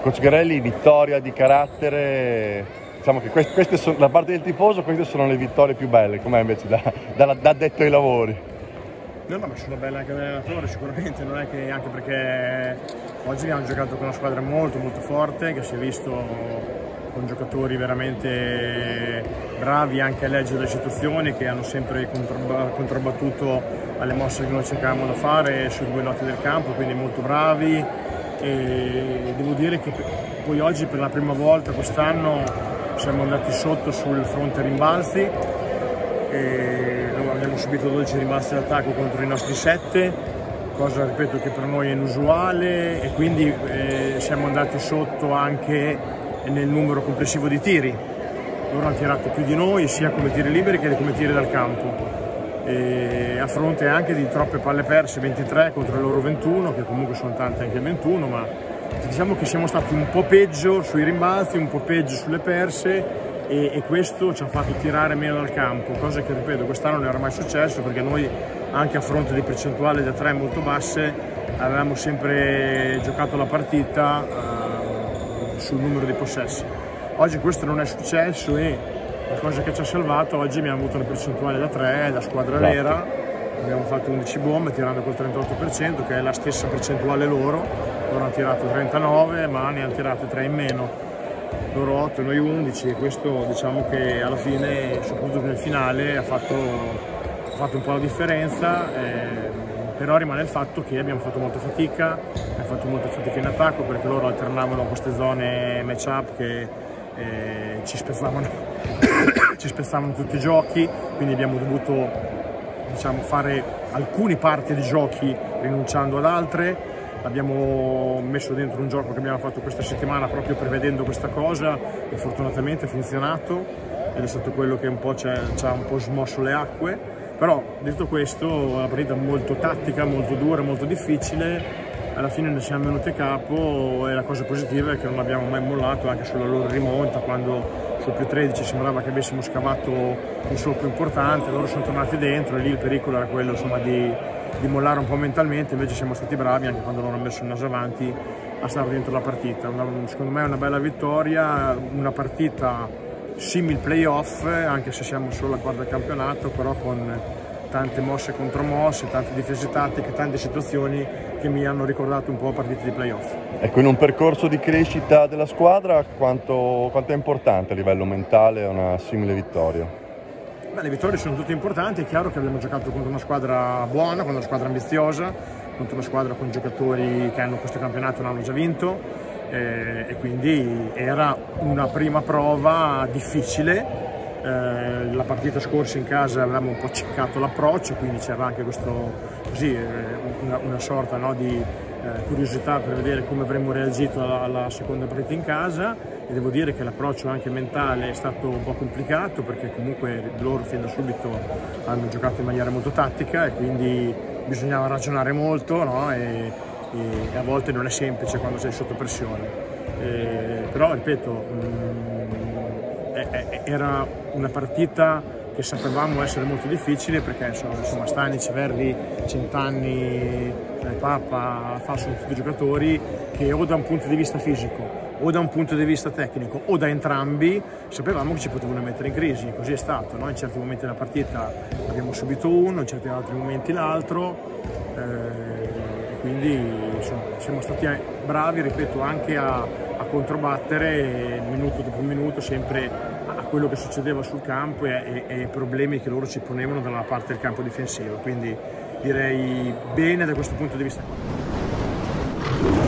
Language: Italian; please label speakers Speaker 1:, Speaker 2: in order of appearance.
Speaker 1: Coach Garelli, vittoria di carattere, diciamo che queste sono, da parte del tifoso queste sono le vittorie più belle, com'è invece da, da, da addetto ai lavori?
Speaker 2: No, no, ma sono belle anche dall'allenatore sicuramente, non è che anche perché oggi abbiamo giocato con una squadra molto molto forte che si è visto con giocatori veramente bravi anche a leggere le situazioni che hanno sempre controbattuto alle mosse che noi cercavamo da fare sui due lati del campo, quindi molto bravi e devo dire che poi oggi per la prima volta quest'anno siamo andati sotto sul fronte rimbalzi. E abbiamo subito 12 rimbalzi d'attacco contro i nostri 7 cosa ripeto che per noi è inusuale. E quindi eh, siamo andati sotto anche nel numero complessivo di tiri. Loro hanno tirato più di noi sia come tiri liberi che come tiri dal campo a fronte anche di troppe palle perse 23 contro i loro 21 che comunque sono tante anche 21 ma diciamo che siamo stati un po' peggio sui rimbalzi un po' peggio sulle perse e, e questo ci ha fatto tirare meno dal campo cosa che ripeto quest'anno non era mai successo perché noi anche a fronte di percentuali da 3 molto basse avevamo sempre giocato la partita uh, sul numero di possessi. Oggi questo non è successo e la cosa che ci ha salvato oggi abbiamo avuto una percentuale da 3 da squadra esatto. vera abbiamo fatto 11 bombe tirando col 38% che è la stessa percentuale loro. Loro hanno tirato 39 ma ne hanno tirate 3 in meno. Loro 8 noi 11 e questo diciamo che alla fine soprattutto nel finale ha fatto, ha fatto un po' la differenza eh, però rimane il fatto che abbiamo fatto molta fatica abbiamo fatto molta fatica in attacco perché loro alternavano queste zone match up che eh, ci, spezzavano, ci spezzavano tutti i giochi, quindi abbiamo dovuto diciamo, fare alcune parti di giochi rinunciando ad altre. Abbiamo messo dentro un gioco che abbiamo fatto questa settimana proprio prevedendo questa cosa e fortunatamente ha funzionato ed è stato quello che un po' ci ha un po' smosso le acque. Però detto questo, la partita molto tattica, molto dura, molto difficile, alla fine ne siamo venuti a capo e la cosa positiva è che non abbiamo mai mollato anche sulla loro rimonta quando sul più 13 sembrava che avessimo scavato un solco importante, loro sono tornati dentro e lì il pericolo era quello insomma, di, di, mollare un po' mentalmente, invece siamo stati bravi anche quando loro hanno messo il naso avanti a stare dentro la partita. Una, secondo me è una bella vittoria, una partita simil playoff, anche se siamo solo a quarta campionato, però con tante mosse contro mosse, tante difese tattiche, tante situazioni che mi hanno ricordato un po' partite di playoff.
Speaker 1: Ecco, in un percorso di crescita della squadra quanto, quanto è importante a livello mentale una simile vittoria?
Speaker 2: Beh, le vittorie sono tutte importanti, è chiaro che abbiamo giocato contro una squadra buona, contro una squadra ambiziosa, contro una squadra con giocatori che hanno questo campionato e l'hanno già vinto eh, e quindi era una prima prova difficile eh, la partita scorsa in casa avevamo un po' ciccato l'approccio, quindi c'era anche questo, così, eh, una, una, sorta no, di eh, curiosità per vedere come avremmo reagito alla, alla, seconda partita in casa e devo dire che l'approccio anche mentale è stato un po' complicato perché comunque loro fin da subito hanno giocato in maniera molto tattica e quindi bisognava ragionare molto no? e, e, a volte non è semplice quando sei sotto pressione. Eh, però ripeto, mh, mm, era una partita che sapevamo essere molto difficile perché insomma Stanic, Verri, Centanni, eh, Papa, Fa sono tutti giocatori che o da un punto di vista fisico o da un punto di vista tecnico o da entrambi sapevamo che ci potevano mettere in crisi, così è stato, no? in certi momenti della partita abbiamo subito uno, in certi altri momenti l'altro eh, quindi insomma, siamo stati bravi, ripeto, anche a controbattere minuto dopo minuto sempre quello che succedeva sul campo e, i problemi che loro ci ponevano dalla parte del campo difensivo, quindi direi bene da questo punto di vista.